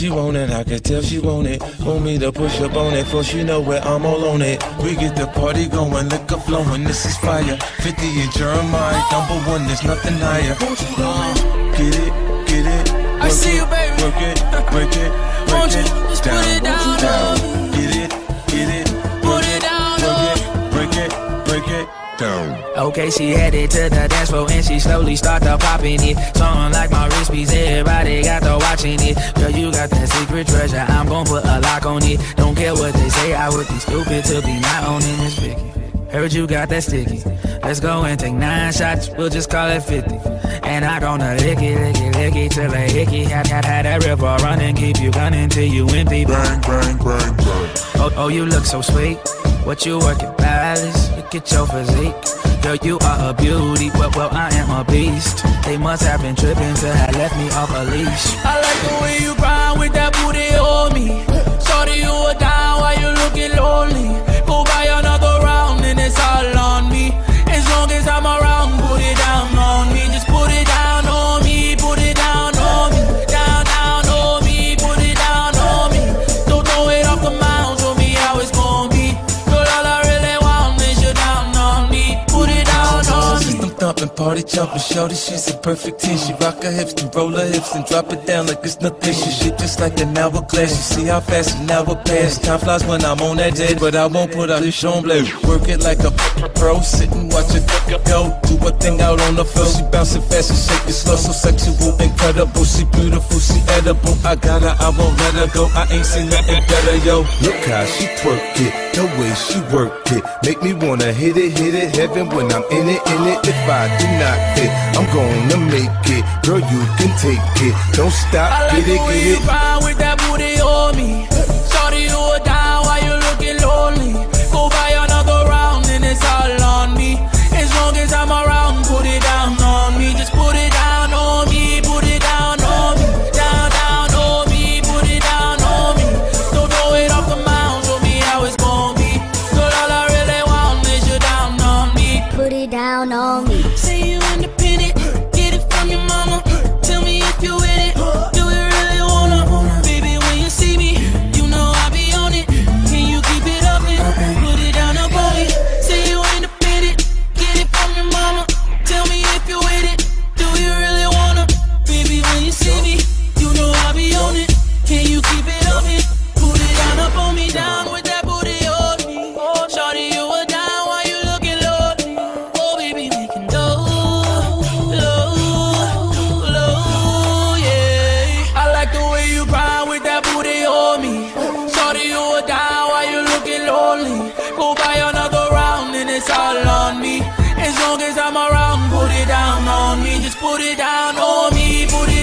she want it, I can tell she want it. Want me to push up on it, for she know where I'm all on it. We get the party going, liquor flowing, this is fire. 50 and Jeremih, number one, there's nothing higher. Uh, get it, get it. I see you, baby. Work it, break it, break Won't you it, just put it down, down. Okay, she headed to the dance floor and she slowly start to popping it. Something like my wrist piece, everybody got to watching it. Girl, you got that secret treasure, I'm gon' put a lock on it. Don't care what they say, I would be stupid to be not owning this Vicky. Heard you got that sticky. Let's go and take nine shots, we'll just call it 50. And I gonna lick it, lick it, lick it till a hickey. Had, had, had that river running, keep you gunning till you empty. Bang, bang, bang, bang. Oh, oh, you look so sweet. What you working, balance? Look at your physique. Girl, you are a beauty, well, well, I am a beast. They must have been tripping to have left me off a leash. I like the way you grind with that booty on thumping, party jumping, shorty, she's a perfect 10. She rock her hips and roll her hips and drop it down like it's nothing. She shit just like an hourglass. You see how fast an hour pass. Time flies when I'm on that jet, but I won't put out this on blade. Work it like a pro, sit and watch it go. Do thing out on the floor. She bouncing fast and shake it slow, so sexual, incredible. She beautiful, she edible. I got her, I won't let her go. I ain't seen nothing better, yo. Look how she twerk it, the way she work it. Make me wanna hit it, hit it, heaven when I'm in it, in it. If I do not fit, I'm gonna make it. Girl, you can take it. Don't stop, I like get the it, way get you it. grind with that booty on me. put it down on me, just put it down on me, put it